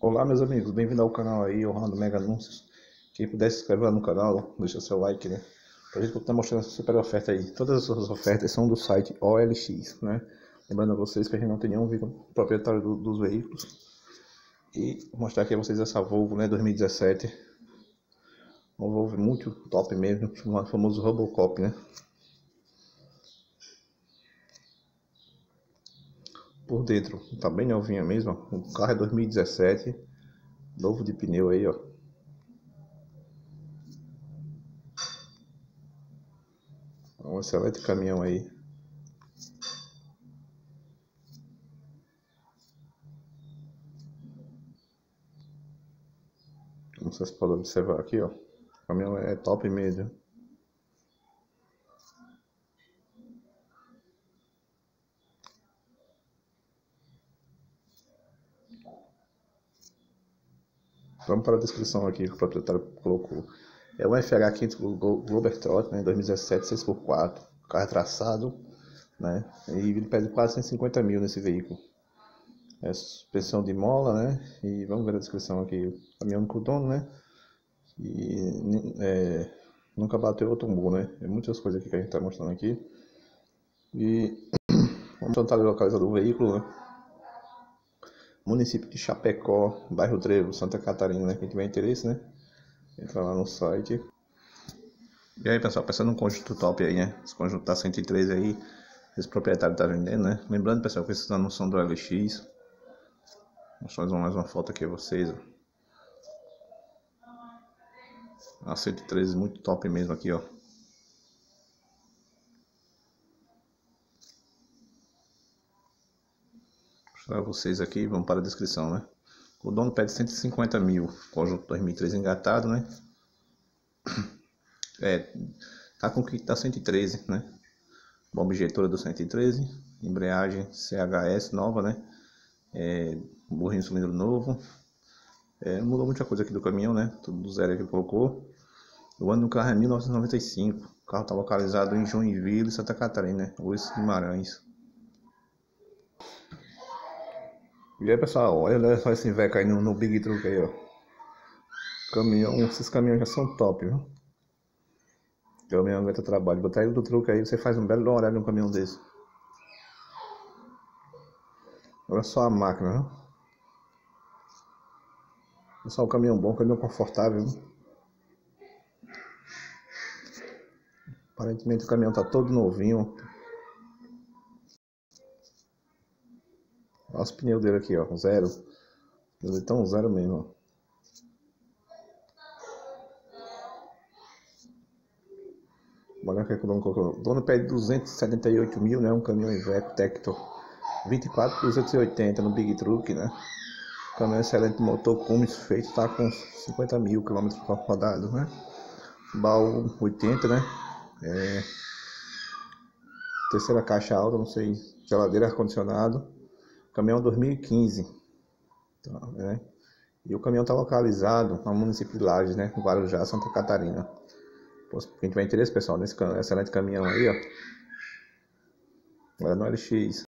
Olá meus amigos, bem-vindo ao canal aí, Orlando Mega Anúncios. Quem puder se inscrever lá no canal, deixa seu like, né? Pra gente estar mostrando essa super oferta aí. Todas essas ofertas são do site OLX, né? Lembrando a vocês que a gente não tem nenhum proprietário do, dos veículos. E vou mostrar aqui a vocês essa Volvo, né, 2017. Uma Volvo muito top mesmo, o famoso Robocop, né? Por dentro. Tá bem novinha mesmo o carro é 2017 novo de pneu aí ó. Um excelente caminhão aí. Como vocês podem observar aqui ó. O caminhão é top mesmo Vamos para a descrição aqui que o proprietário colocou. É um FH 500 Globetrot, né, 2017, 6x4, carro traçado, né, e ele pede quase 150 mil nesse veículo. É suspensão de mola, né, e vamos ver a descrição aqui. Caminhão com dono, né, e é, nunca bateu ou tombou, né, é muitas coisas aqui que a gente está mostrando aqui. E vamos tentar localizar o veículo, né município de Chapecó, bairro Trevo, Santa Catarina, né? Quem tiver interesse, né? Entra lá no site. E aí, pessoal, pensando num conjunto top aí, né? Esse conjunto tá 103 aí, esse proprietário tá vendendo, né? Lembrando, pessoal, que esses não são do LX. Vou fazer mais uma foto aqui a vocês, ó. A 113 muito top mesmo aqui, ó. Para vocês aqui, vamos para a descrição, né? O dono pede 150 mil, conjunto 2013 engatado, né? É, tá com kit da 113, né? Bomba injetora do 113, embreagem CHS nova, né? É, burrinho cilindro novo. É, mudou muita coisa aqui do caminhão, né? Tudo do zero que colocou. O ano do carro é 1995. O carro está localizado em Joinville, Santa Catarina, né? Luiz Guimarães. E aí pessoal, olha só esse Iveco aí no, no Big Truck aí, ó. Caminhão, esses caminhões já são top, viu? Caminhão aguenta trabalho. Botar ele do truque aí, você faz um belo horário num caminhão desse. Olha só a máquina, viu? Olha só o caminhão bom, caminhão confortável? Aparentemente o caminhão tá todo novinho, Olha os pneus dele aqui, ó. Zero. Eles estão zero mesmo, ó. Olha que o dono colocou. O dono pede 278 mil, né? Um caminhão Iveco Tector 24 280 no Big Truck, né? Caminhão excelente motor Cummins feito, tá com 50 mil quilômetros rodados, né? Baú 80, né? É... Terceira caixa alta, não sei, geladeira ar-condicionado. Caminhão 2015. Tá, né? E o caminhão está localizado no município de Lages, né? Guarujá, Santa Catarina. Quem tiver interesse, pessoal, nesse excelente caminhão aí, ó. Lá no LX.